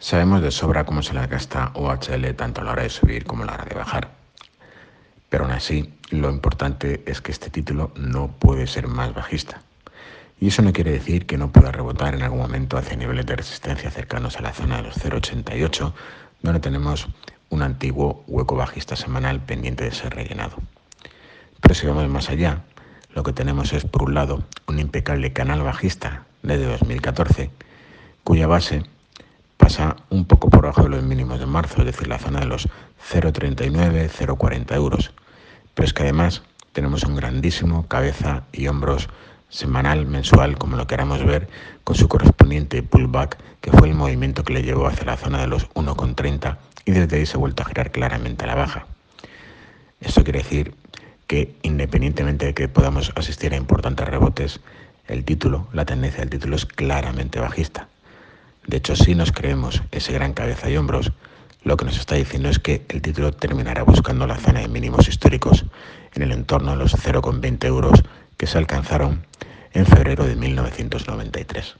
Sabemos de sobra cómo se la gasta OHL tanto a la hora de subir como a la hora de bajar. Pero aún así, lo importante es que este título no puede ser más bajista. Y eso no quiere decir que no pueda rebotar en algún momento hacia niveles de resistencia cercanos a la zona de los 0,88, donde tenemos un antiguo hueco bajista semanal pendiente de ser rellenado. Pero si vamos más allá, lo que tenemos es, por un lado, un impecable canal bajista desde 2014, cuya base pasa un poco por debajo de los mínimos de marzo, es decir, la zona de los 0,39, 0,40 euros. Pero es que además tenemos un grandísimo cabeza y hombros semanal, mensual, como lo queramos ver, con su correspondiente pullback, que fue el movimiento que le llevó hacia la zona de los 1,30 y desde ahí se ha vuelto a girar claramente a la baja. Esto quiere decir que independientemente de que podamos asistir a importantes rebotes, el título, la tendencia del título es claramente bajista. De hecho, si nos creemos ese gran cabeza y hombros, lo que nos está diciendo es que el título terminará buscando la zona de mínimos históricos en el entorno de los 0,20 euros que se alcanzaron en febrero de 1993.